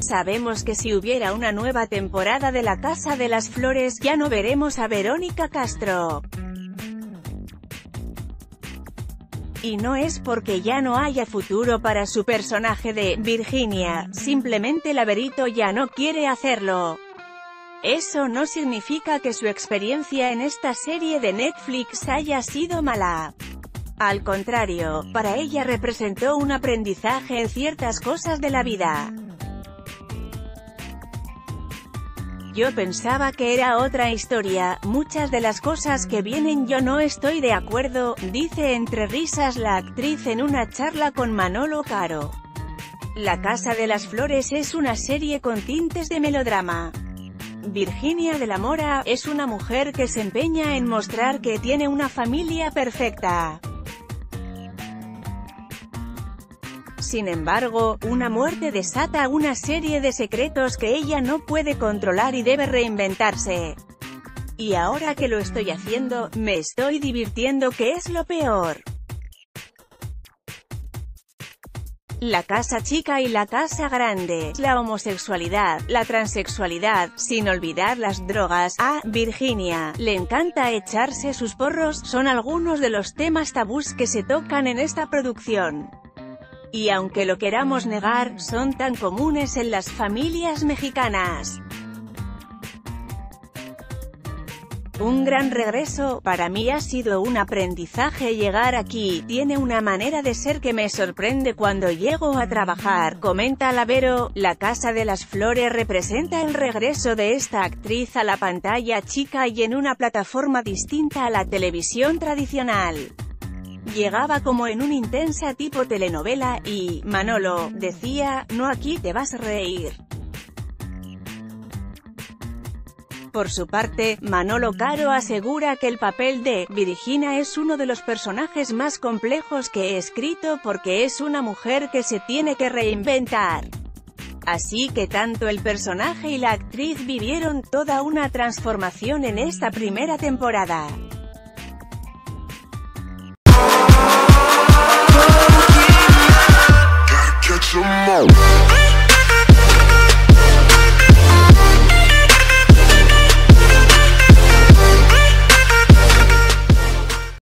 Sabemos que si hubiera una nueva temporada de La Casa de las Flores, ya no veremos a Verónica Castro. Y no es porque ya no haya futuro para su personaje de Virginia, simplemente Laberito ya no quiere hacerlo. Eso no significa que su experiencia en esta serie de Netflix haya sido mala. Al contrario, para ella representó un aprendizaje en ciertas cosas de la vida. Yo pensaba que era otra historia, muchas de las cosas que vienen yo no estoy de acuerdo, dice entre risas la actriz en una charla con Manolo Caro. La Casa de las Flores es una serie con tintes de melodrama. Virginia de la Mora, es una mujer que se empeña en mostrar que tiene una familia perfecta. Sin embargo, una muerte desata una serie de secretos que ella no puede controlar y debe reinventarse. Y ahora que lo estoy haciendo, me estoy divirtiendo que es lo peor. La casa chica y la casa grande, la homosexualidad, la transexualidad, sin olvidar las drogas, a Virginia, le encanta echarse sus porros, son algunos de los temas tabús que se tocan en esta producción. Y aunque lo queramos negar, son tan comunes en las familias mexicanas. Un gran regreso, para mí ha sido un aprendizaje llegar aquí, tiene una manera de ser que me sorprende cuando llego a trabajar, comenta Lavero, la Casa de las Flores representa el regreso de esta actriz a la pantalla chica y en una plataforma distinta a la televisión tradicional. Llegaba como en una intensa tipo telenovela, y, Manolo, decía, no aquí te vas a reír. Por su parte, Manolo Caro asegura que el papel de Virginia es uno de los personajes más complejos que he escrito porque es una mujer que se tiene que reinventar. Así que tanto el personaje y la actriz vivieron toda una transformación en esta primera temporada.